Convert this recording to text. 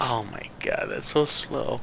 Oh my god, that's so slow.